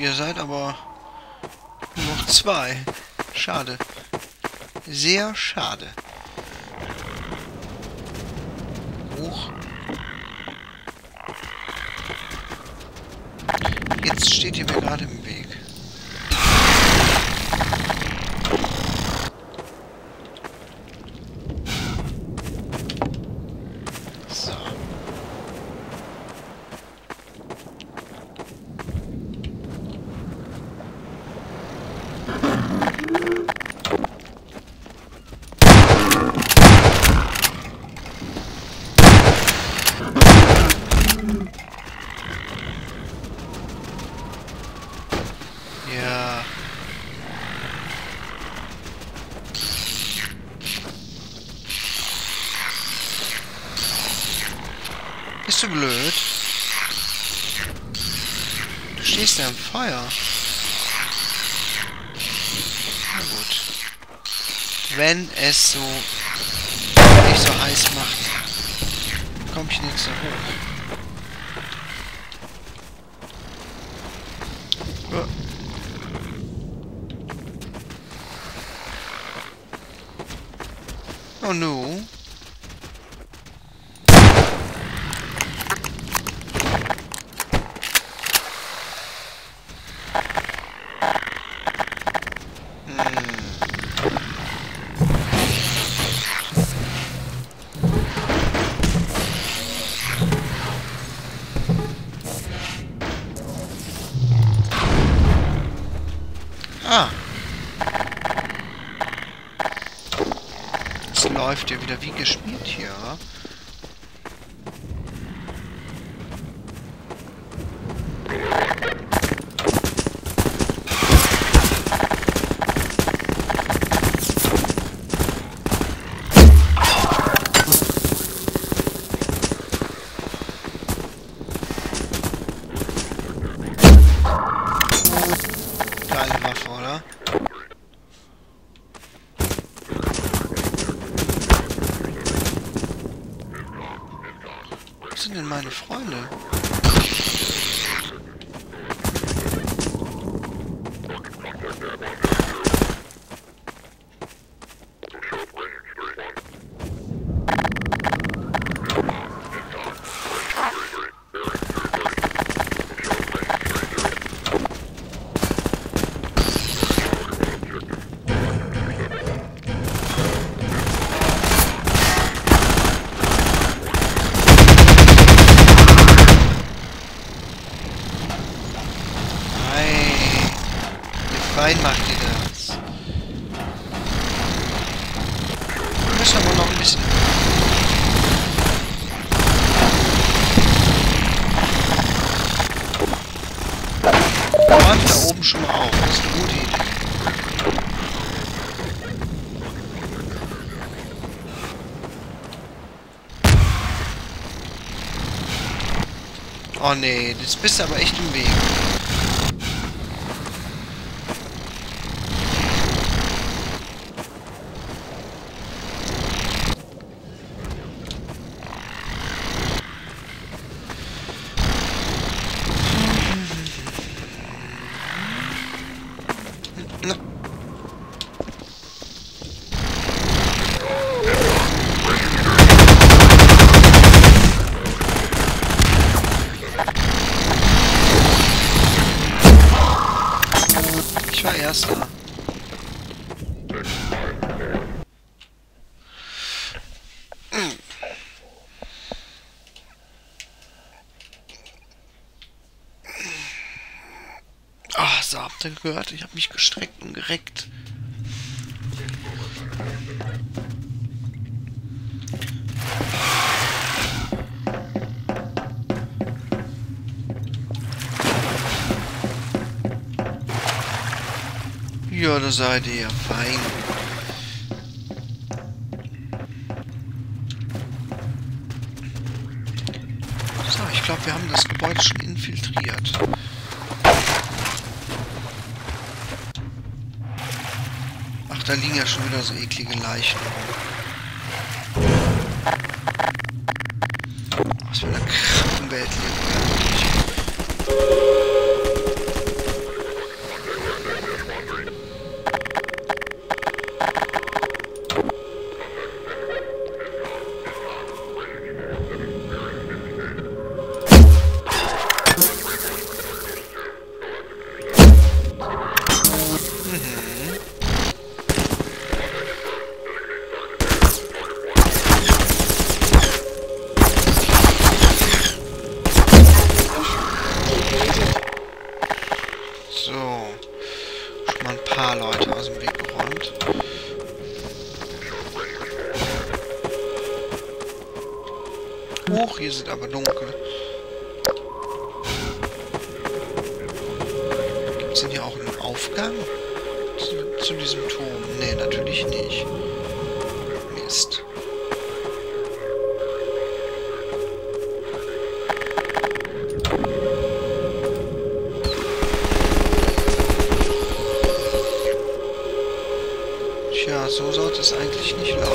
ihr seid aber noch zwei. Schade. Sehr schade. Hoch. Jetzt steht ihr mir gerade im Weg. So. Ja. Bist du blöd? Du stehst da im Feuer. Na gut. Wenn es so nicht so heiß macht, komme ich nicht so hoch. Ja. Oh no. Ah. Es läuft ja wieder wie geschmiert hier. Geile Waffe, oder? Wo sind denn meine Freunde? Nein. Wie fein macht ihr das? Wir müssen aber noch ein bisschen... Räumt da oben schon mal auf. Das ist eine gute Idee. Oh nee, das bist du aber echt im Weg. Na. Ich war Erster. So habt ihr gehört? Ich habe mich gestreckt und gereckt. Ja, da seid ihr ja fein. So, ich glaube, wir haben das Gebäude schon infiltriert. Da liegen ja schon wieder so eklige Leichen. Was mal ein paar Leute aus dem Weg geräumt. Huch, hier sind aber dunkel. Gibt es denn hier auch einen Aufgang zu, zu diesem Turm? Ne, natürlich nicht. So sollte es eigentlich nicht laufen.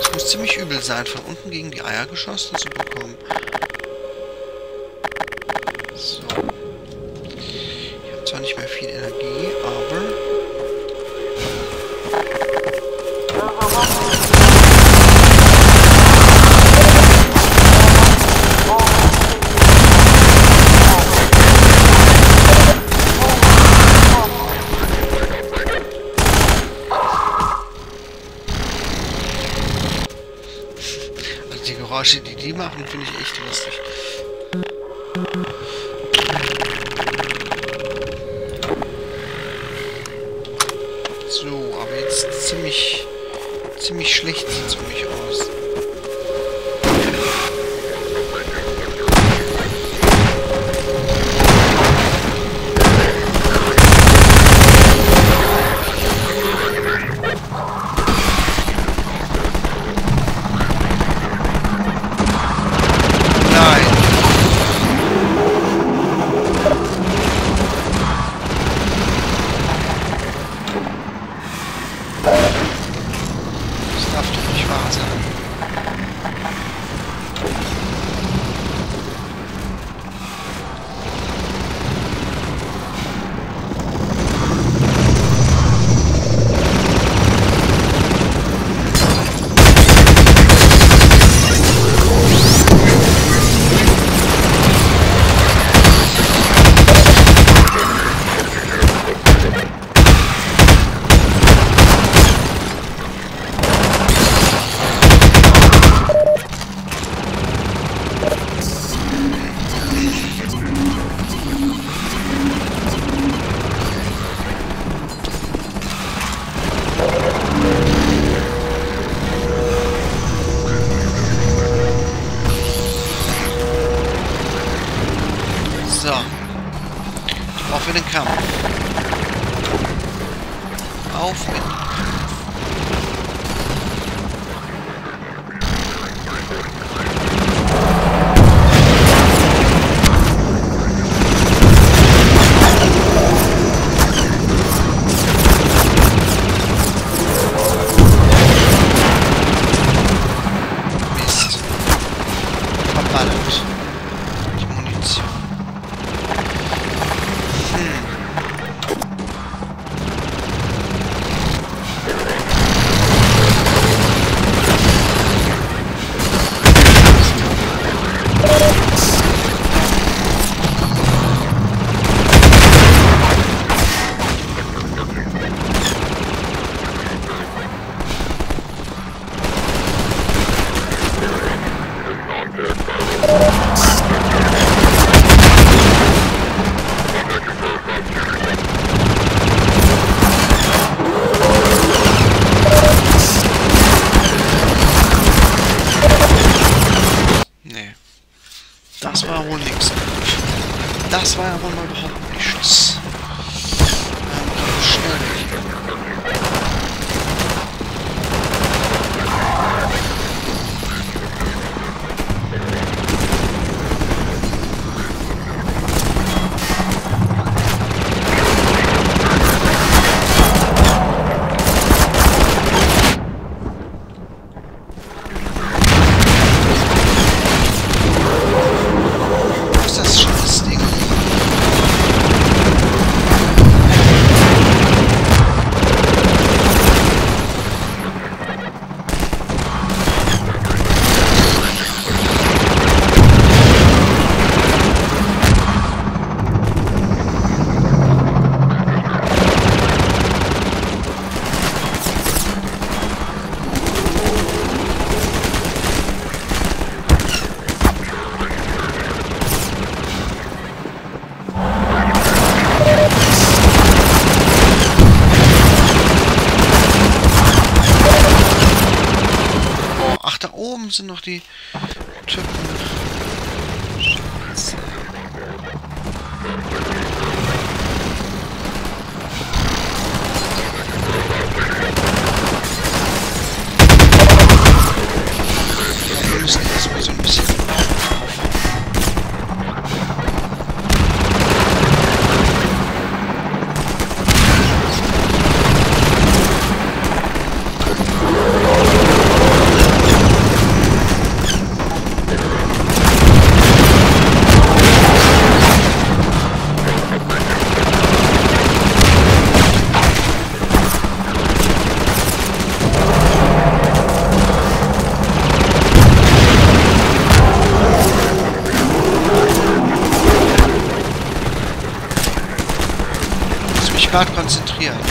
Es muss ziemlich übel sein, von unten gegen die Eier geschossen zu bekommen. So. Ich habe zwar nicht mehr viel Energie, machen, finde ich echt lustig. Nichts. Ähm, schnell. Sind noch die gerade konzentrieren.